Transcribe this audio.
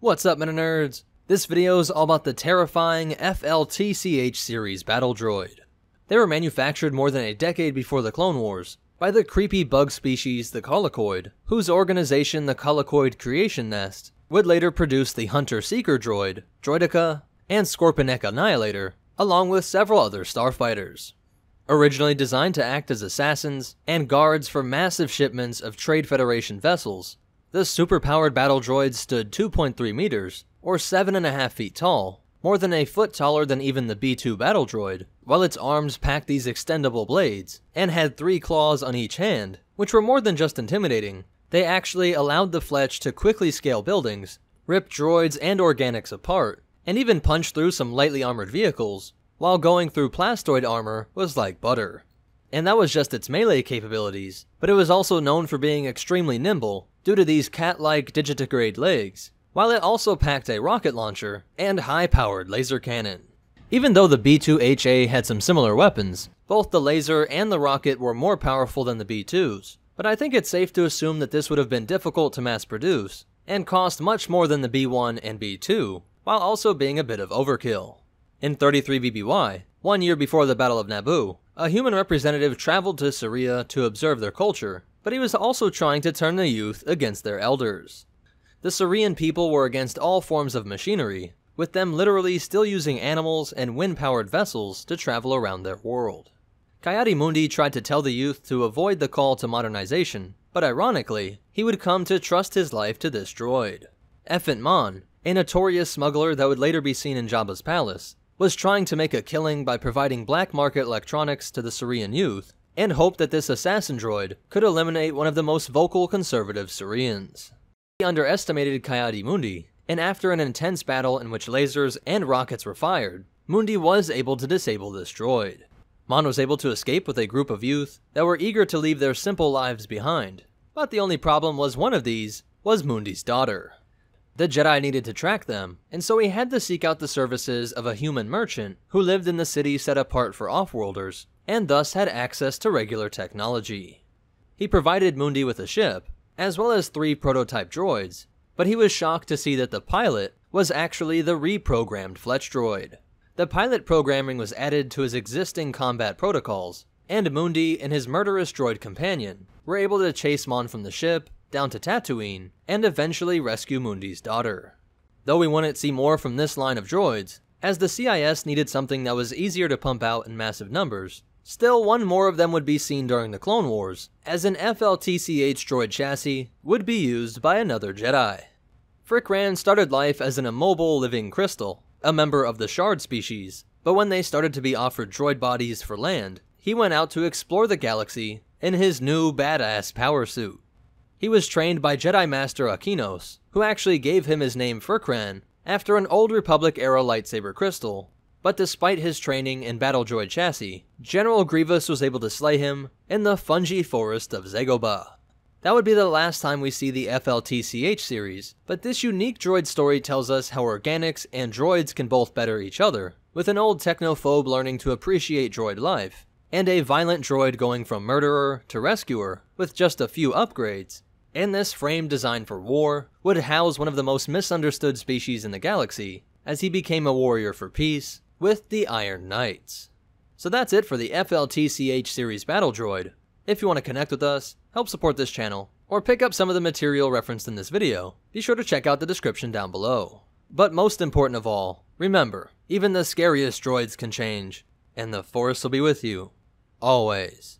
What's up, Meta Nerds? This video is all about the terrifying FLTCH series battle droid. They were manufactured more than a decade before the Clone Wars by the creepy bug species the Colicoid, whose organization the Colicoid Creation Nest would later produce the Hunter-Seeker droid, Droideka, and Scorpenek Annihilator, along with several other starfighters. Originally designed to act as assassins and guards for massive shipments of Trade Federation vessels, the superpowered battle droid stood 2.3 meters, or 7.5 feet tall, more than a foot taller than even the B-2 battle droid, while its arms packed these extendable blades, and had three claws on each hand, which were more than just intimidating. They actually allowed the Fletch to quickly scale buildings, rip droids and organics apart, and even punch through some lightly armored vehicles, while going through plastoid armor was like butter. And that was just its melee capabilities, but it was also known for being extremely nimble due to these cat-like digitigrade legs, while it also packed a rocket launcher and high-powered laser cannon. Even though the B-2HA had some similar weapons, both the laser and the rocket were more powerful than the B-2s, but I think it's safe to assume that this would have been difficult to mass produce, and cost much more than the B-1 and B-2, while also being a bit of overkill. In 33 BBY, one year before the Battle of Naboo, a human representative traveled to Cerea to observe their culture, but he was also trying to turn the youth against their elders. The Cerean people were against all forms of machinery, with them literally still using animals and wind-powered vessels to travel around their world. Ki-Adi-Mundi tried to tell the youth to avoid the call to modernization, but ironically, he would come to trust his life to this droid. Ephant Mon, a notorious smuggler that would later be seen in Jabba's palace, was trying to make a killing by providing black market electronics to the Cerean youth, and hoped that this assassin droid could eliminate one of the most vocal conservative Cereans. He underestimated Ki-Adi-Mundi, and after an intense battle in which lasers and rockets were fired, Mundi was able to disable this droid. Mon was able to escape with a group of youth that were eager to leave their simple lives behind, but the only problem was one of these was Mundi's daughter. The Jedi needed to track them, and so he had to seek out the services of a human merchant who lived in the city set apart for offworlders, and thus had access to regular technology. He provided Mundi with a ship, as well as three prototype droids, but he was shocked to see that the pilot was actually the reprogrammed Fletch droid. The pilot programming was added to his existing combat protocols, and Mundi and his murderous droid companion were able to chase Mon from the ship down to Tatooine, and eventually rescue Mundi's daughter. Though we wouldn't see more from this line of droids, as the CIS needed something that was easier to pump out in massive numbers, still one more of them would be seen during the Clone Wars, as an FLTCH droid chassis would be used by another Jedi. Frick-Ran started life as an immobile living crystal, a member of the Shard species, but when they started to be offered droid bodies for land, he went out to explore the galaxy in his new badass power suit. He was trained by Jedi Master Akinos, who actually gave him his name Furkran after an old Republic era lightsaber crystal. But despite his training in Battle Droid chassis, General Grievous was able to slay him in the fungi forest of Dagobah. That would be the last time we see the FLTCH series, but this unique droid story tells us how organics and droids can both better each other, with an old technophobe learning to appreciate droid life, and a violent droid going from murderer to rescuer with just a few upgrades, and this frame designed for war would house one of the most misunderstood species in the galaxy, as he became a warrior for peace with the Iron Knights. So that's it for the FLTCH series battle droid. If you want to connect with us, help support this channel, or pick up some of the material referenced in this video, be sure to check out the description down below. But most important of all, remember, even the scariest droids can change, and the Force will be with you, always.